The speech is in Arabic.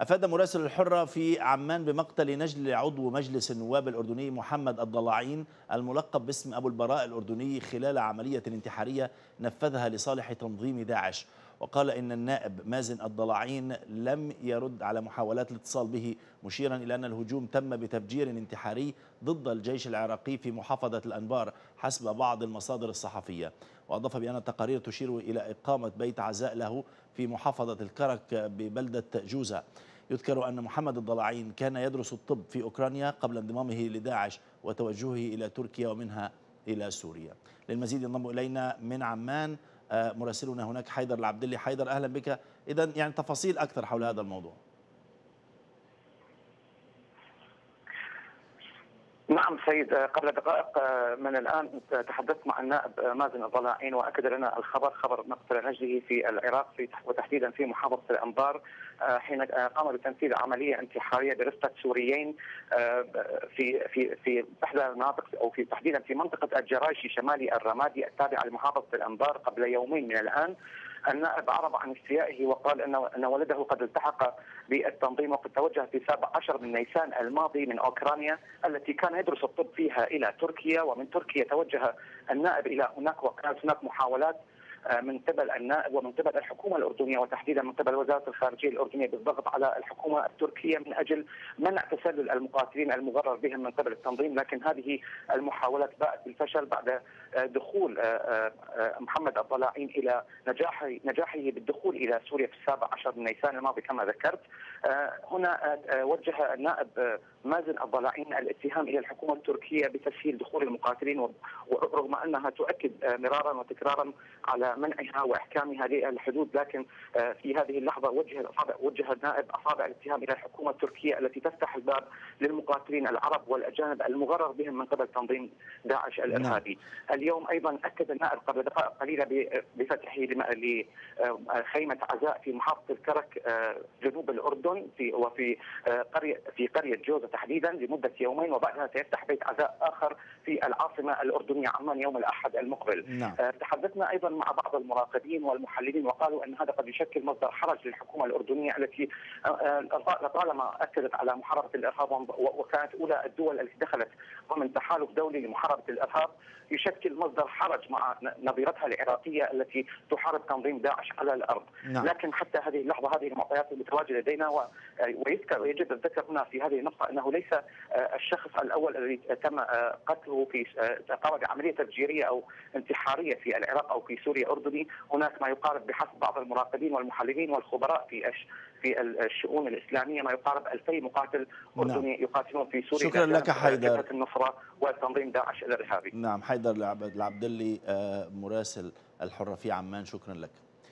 أفاد مراسل الحرة في عمان بمقتل نجل عضو مجلس النواب الأردني محمد الضلاعين الملقب باسم أبو البراء الأردني خلال عملية انتحارية نفذها لصالح تنظيم داعش. وقال إن النائب مازن الضلاعين لم يرد على محاولات الاتصال به مشيرا إلى أن الهجوم تم بتفجير انتحاري ضد الجيش العراقي في محافظة الأنبار حسب بعض المصادر الصحفية. وأضاف بأن التقارير تشير إلى إقامة بيت عزاء له في محافظة الكرك ببلدة جوزة. يذكر أن محمد الضلاعين كان يدرس الطب في أوكرانيا قبل انضمامه لداعش وتوجهه إلى تركيا ومنها إلى سوريا. للمزيد ينضم إلينا من عمان مراسلنا هناك حيدر العبدلي. حيدر أهلا بك. إذا يعني تفاصيل أكثر حول هذا الموضوع. نعم سيد قبل دقائق من الآن تحدثت مع النائب مازن الضلاعين وأكد لنا الخبر خبر مقتل نجده في العراق في وتحديدا في محافظة الانبار حين قام بتنفيذ عملية انتحارية برفقة سوريين في في في إحدى المناطق أو في تحديدا في منطقة الجرايشي شمالي الرمادي التابعة لمحافظة الانبار قبل يومين من الآن. النائب اعرب عن استيائه وقال ان أن ولده قد التحق بالتنظيم وقد توجه في 17 من نيسان الماضي من أوكرانيا التي كان يدرس الطب فيها إلى تركيا ومن تركيا توجه النائب إلى هناك وكانت هناك محاولات من قبل النائب ومن قبل الحكومة الأردنية وتحديدا من قبل وزارة الخارجية الأردنية بالضغط على الحكومة التركية من أجل منع تسلل المقاتلين المغرر بهم من قبل التنظيم لكن هذه المحاولات باءت بالفشل بعد آه، دخول آه، محمد الضلاعين إلى نجاح نجاحه بالدخول إلى سوريا في السابع عشر من نيسان الماضي كما ذكرت. هنا وجه النائب مازن الضلاعين الاتهام إلى الحكومة التركية بتسهيل دخول المقاتلين ورغم أنها تؤكد مرارا وتكرارا على منعها وإحكامها للحدود لكن آه، في هذه اللحظة وجه الاصابع وجه النائب أصابع الاتهام إلى الحكومة التركية التي تفتح الباب للمقاتلين العرب والأجانب المغرر بهم من قبل تنظيم داعش الإرهابي. نعم. اليوم أيضا أكد النائب قبل دقائق قليلة بفتحه لخيمه عزاء في محافظة الكرك آه، جنوب الأردن في وفي آه، قريه في قرية جوزة تحديدا لمدة يومين وبعدها سيفتح بيت عزاء آخر في العاصمة الأردنية عمان يوم الأحد المقبل. نعم. تحدثنا أيضا مع بعض المراقبين والمحللين وقالوا إن هذا قد يشكل مصدر حرج للحكومة الأردنية التي آه، آه، لطالما أكدت على محاربة الإرهاب وكانت أولى الدول التي دخلت ضمن تحالف دولي لمحاربة الإرهاب يشكل مصدر حرج مع نظيرتها العراقية التي تحارب تنظيم داعش على الأرض، نعم. لكن حتى هذه اللحظة هذه المعطيات المتواجده لدينا ويذكر ويجب الذكر هنا في هذه النقطة انه ليس آه، الشخص الأول الذي تم قتله في قام بعمليه تفجيرية أو انتحارية في العراق أو في سوريا أردني هناك ما يقارب بحسب بعض المراقبين والمحللين والخبراء في في الشؤون الإسلامية ما يقارب 2000 مقاتل نعم. أردني نعم. يقاتلون في سوريا شكرا لك حيدر النصرة وتنظيم داعش الإرهابي نعم حيدر العبدلي آه، مراسل الحرة في عمان شكرا لك